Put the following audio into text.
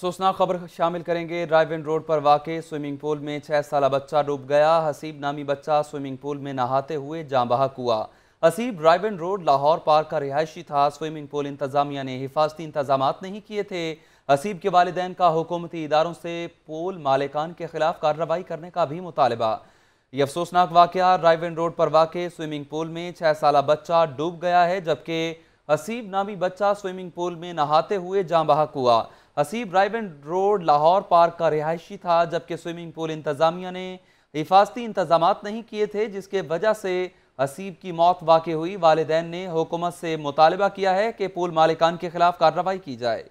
अफसोसनाक खबर शामिल करेंगे। ड्राइविंग रोड पर वाक़ स्विमिंग पूल में छह साल बच्चा डूब गया। हसीब नामी बच्चा स्विमिंग पूल में नहाते हुए जाँ बहक हुआ। Haseeb driving road Lahore park का रिहायशी था। स्विमिंग पूल इंतजामिया ने हिफाजती इंतज़ाम नहीं किए थे। हसीब के वालदेन का हुकूमती इदारों से पूल मालिकान के खिलाफ कार्रवाई करने का भी मुतालबा। ये अफसोसनाक वाक़ ड्राइविंग रोड पर वाक़ स्विमिंग पूल में छह साल बच्चा डूब गया है, जबकि हसीब नामी बच्चा स्विमिंग पूल में नहाते हुए जाँ बहक हुआ। Haseeb drive road Lahore park का रिहायशी था, जबकि स्विमिंग पूल इंतजामिया ने हिफाजती इंतज़ाम नहीं किए थे, जिसके वजह से हसीब की मौत वाक़ हुई। वालदेन ने हुकूमत से मुतालबा किया है कि पूल मालिकान के खिलाफ कार्रवाई की जाए।